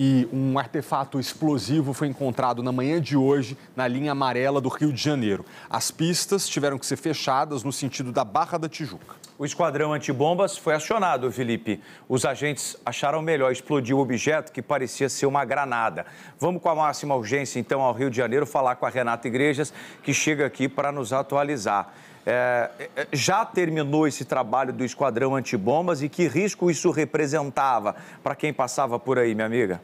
E um artefato explosivo foi encontrado na manhã de hoje na linha amarela do Rio de Janeiro. As pistas tiveram que ser fechadas no sentido da Barra da Tijuca. O esquadrão antibombas foi acionado, Felipe. Os agentes acharam melhor explodir o objeto que parecia ser uma granada. Vamos com a máxima urgência, então, ao Rio de Janeiro falar com a Renata Igrejas, que chega aqui para nos atualizar. É, é, já terminou esse trabalho do esquadrão antibombas e que risco isso representava para quem passava por aí, minha amiga?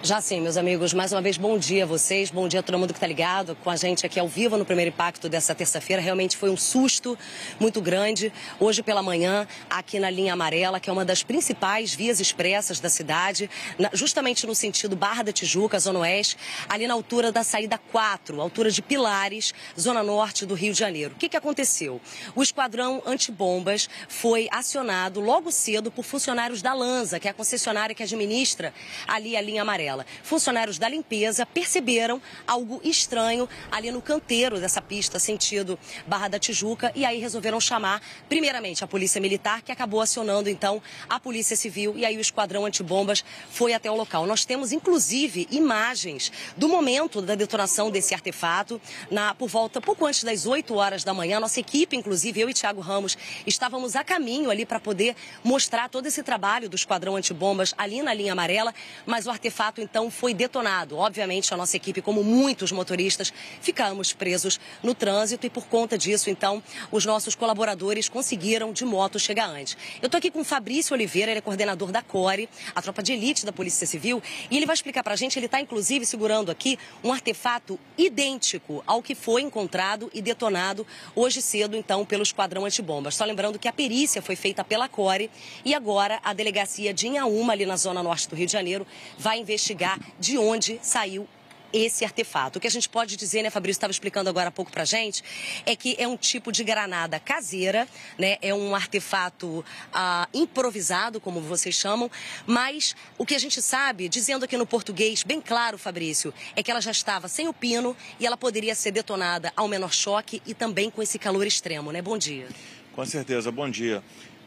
Já sim, meus amigos, mais uma vez bom dia a vocês, bom dia a todo mundo que está ligado com a gente aqui ao vivo no primeiro impacto dessa terça-feira. Realmente foi um susto muito grande. Hoje pela manhã, aqui na linha amarela, que é uma das principais vias expressas da cidade, justamente no sentido Barra da Tijuca, Zona Oeste, ali na altura da saída 4, altura de Pilares, Zona Norte do Rio de Janeiro. O que, que aconteceu? O esquadrão antibombas foi acionado logo cedo por funcionários da Lanza, que é a concessionária que administra ali a linha amarela. Funcionários da limpeza perceberam algo estranho ali no canteiro dessa pista, sentido Barra da Tijuca, e aí resolveram chamar, primeiramente, a Polícia Militar, que acabou acionando, então, a Polícia Civil, e aí o Esquadrão Antibombas foi até o local. Nós temos, inclusive, imagens do momento da detonação desse artefato, na, por volta, pouco antes das 8 horas da manhã. Nossa equipe, inclusive, eu e Tiago Ramos, estávamos a caminho ali para poder mostrar todo esse trabalho do Esquadrão Antibombas ali na linha amarela, mas o artefato então foi detonado. Obviamente, a nossa equipe, como muitos motoristas, ficamos presos no trânsito e por conta disso, então, os nossos colaboradores conseguiram de moto chegar antes. Eu estou aqui com o Fabrício Oliveira, ele é coordenador da CORE, a tropa de elite da Polícia Civil, e ele vai explicar para a gente, ele está inclusive segurando aqui um artefato idêntico ao que foi encontrado e detonado hoje cedo, então, pelo Esquadrão Antibombas. Só lembrando que a perícia foi feita pela CORE e agora a delegacia de Inhaúma, ali na zona norte do Rio de Janeiro, vai investigar investigar de onde saiu esse artefato. O que a gente pode dizer, né, Fabrício estava explicando agora há pouco pra gente, é que é um tipo de granada caseira, né? É um artefato ah, improvisado, como vocês chamam, mas o que a gente sabe, dizendo aqui no português, bem claro, Fabrício, é que ela já estava sem o pino e ela poderia ser detonada ao menor choque e também com esse calor extremo, né? Bom dia. Com certeza, bom dia.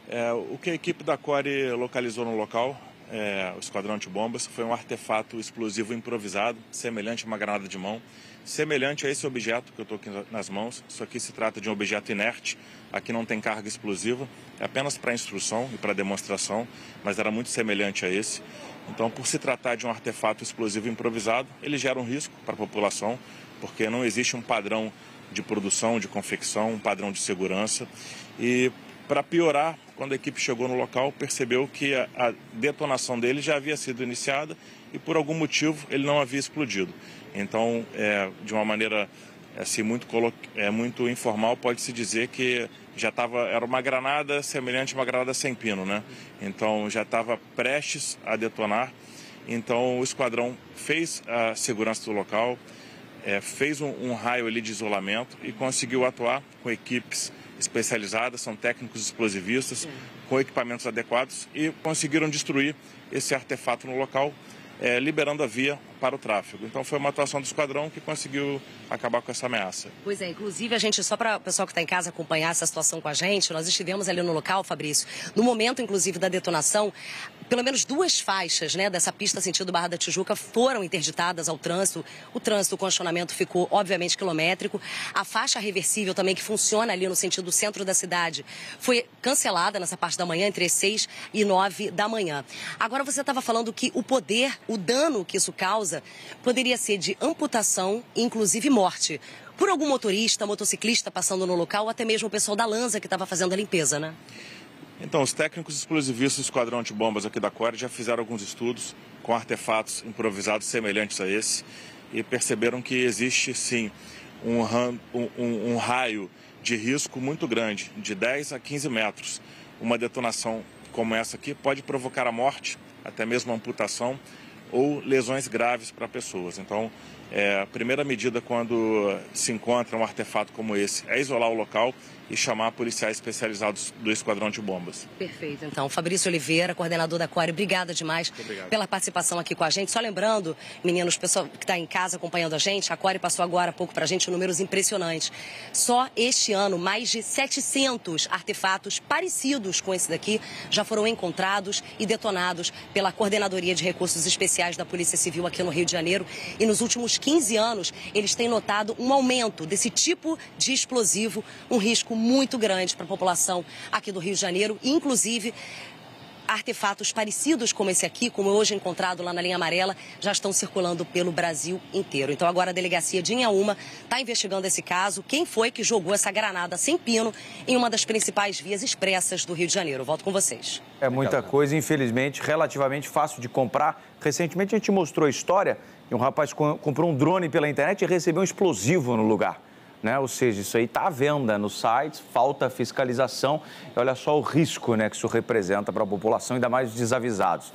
É, o que a equipe da Core localizou no local é, o esquadrão de bombas foi um artefato explosivo improvisado, semelhante a uma granada de mão, semelhante a esse objeto que eu estou aqui nas mãos. Isso aqui se trata de um objeto inerte, aqui não tem carga explosiva, é apenas para instrução e para demonstração, mas era muito semelhante a esse. Então, por se tratar de um artefato explosivo improvisado, ele gera um risco para a população, porque não existe um padrão de produção, de confecção, um padrão de segurança. E para piorar, quando a equipe chegou no local, percebeu que a, a, detonação dele já havia sido iniciada e por algum motivo ele não havia explodido. Então, é, de uma maneira assim muito é muito informal, pode-se dizer que já estava era uma granada semelhante a uma granada sem pino, né? Então já estava prestes a detonar. Então o esquadrão fez a segurança do local, é, fez um, um raio ali de isolamento e conseguiu atuar com equipes especializadas, são técnicos explosivistas com equipamentos adequados e conseguiram destruir esse artefato no local, é, liberando a via para o tráfego. Então foi uma atuação do esquadrão que conseguiu acabar com essa ameaça. Pois é, inclusive a gente, só para o pessoal que está em casa acompanhar essa situação com a gente, nós estivemos ali no local, Fabrício, no momento inclusive da detonação, pelo menos duas faixas né, dessa pista sentido Barra da Tijuca foram interditadas ao trânsito. O trânsito, o congestionamento ficou, obviamente, quilométrico. A faixa reversível também, que funciona ali no sentido centro da cidade, foi cancelada nessa parte da manhã, entre 6 e 9 da manhã. Agora, você estava falando que o poder, o dano que isso causa, poderia ser de amputação, inclusive morte por algum motorista, motociclista passando no local, ou até mesmo o pessoal da Lanza que estava fazendo a limpeza, né? Então, os técnicos explosivistas do Esquadrão de Bombas aqui da Core já fizeram alguns estudos com artefatos improvisados semelhantes a esse e perceberam que existe sim um, um, um raio de risco muito grande, de 10 a 15 metros. Uma detonação como essa aqui pode provocar a morte, até mesmo a amputação ou lesões graves para pessoas. Então, É, a primeira medida quando se encontra um artefato como esse é isolar o local e chamar policiais especializados do Esquadrão de Bombas. Perfeito. Então, Fabrício Oliveira, coordenador da Core, obrigada demais pela participação aqui com a gente. Só lembrando, meninos, pessoal que está em casa acompanhando a gente, a Core passou agora há pouco para a gente números impressionantes. Só este ano, mais de 700 artefatos parecidos com esse daqui já foram encontrados e detonados pela Coordenadoria de Recursos Especiais da Polícia Civil aqui no Rio de Janeiro. E nos últimos 15 anos, eles têm notado um aumento desse tipo de explosivo, um risco muito grande para a população aqui do Rio de Janeiro, inclusive artefatos parecidos como esse aqui, como hoje encontrado lá na linha amarela, já estão circulando pelo Brasil inteiro. Então agora a delegacia de Inhaúma está investigando esse caso. Quem foi que jogou essa granada sem pino em uma das principais vias expressas do Rio de Janeiro? Volto com vocês. É muita coisa, infelizmente, relativamente fácil de comprar. Recentemente a gente mostrou a história e um rapaz comprou um drone pela internet e recebeu um explosivo no lugar. Né? Ou seja, isso aí está à venda nos sites, falta fiscalização. E olha só o risco né, que isso representa para a população, ainda mais desavisados.